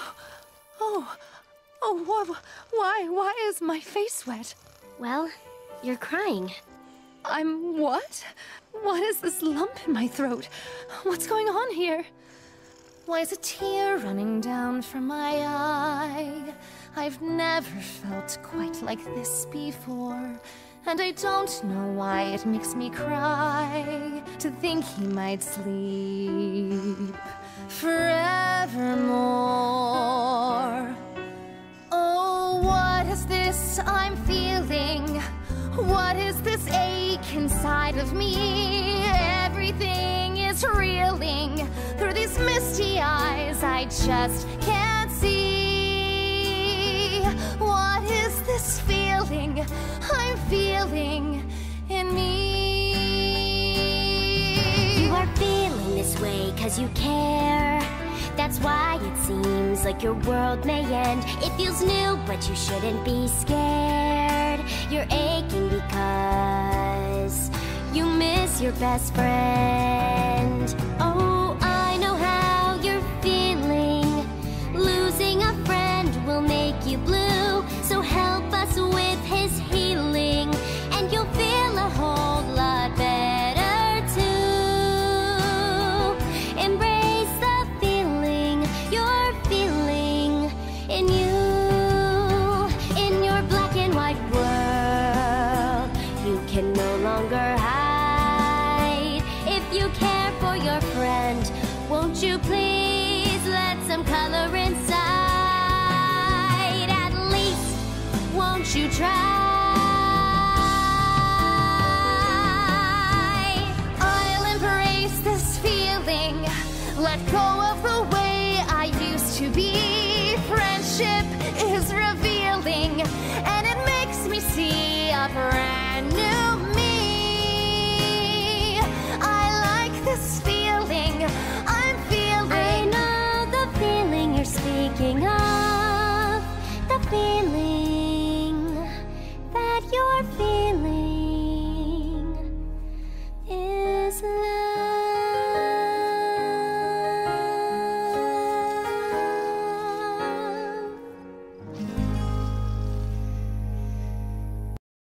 Oh, oh, oh wh why? Why is my face wet? Well, you're crying. I'm what? What is this lump in my throat? What's going on here? Why is a tear running down from my eye? I've never felt quite like this before. And I don't know why it makes me cry To think he might sleep forevermore is this I'm feeling? What is this ache inside of me? Everything is reeling Through these misty eyes I just can't see What is this feeling I'm feeling in me? You are feeling this way cause you care. That's why it seems like your world may end. It feels new, but you shouldn't be scared. You're aching because you miss your best friend. Can no longer hide. If you care for your friend, won't you please let some color inside? At least, won't you try? I'll embrace this feeling. Let go of the way I used to be. Friendship is revealing, and it makes me see a brand